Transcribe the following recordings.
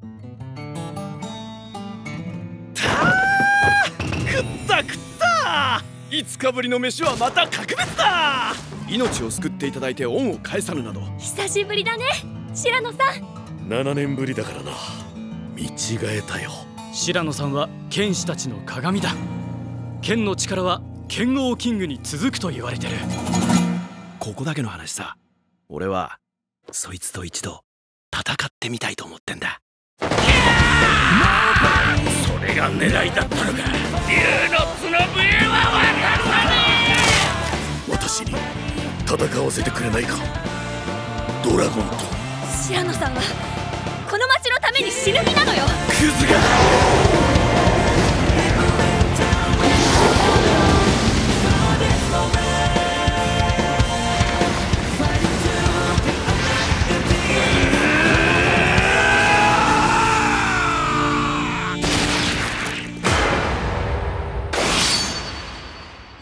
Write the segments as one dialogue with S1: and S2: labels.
S1: 食った食った5日ぶりの飯はまた格別だ命を救っていただいて恩を返さぬなど。
S2: 久しぶりだね白野さん。
S3: 7年ぶりだからな。見違えたよ。
S4: 白野さんは剣士たちの鏡だ。剣の力は剣王キングに続くと言われてる。
S1: ここだけの話さ。俺はそいつと一度戦ってみたいと思ってんだそれが狙いだったのか。竜の角笛は渡さね。
S3: え私に戦わせてくれないか。ドラゴンと。
S2: 白野さんはこの町のために死ぬ気なのよ。
S1: クズが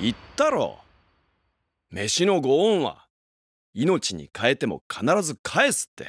S1: 言ったろ。飯のご恩は命に変えても必ず返すって。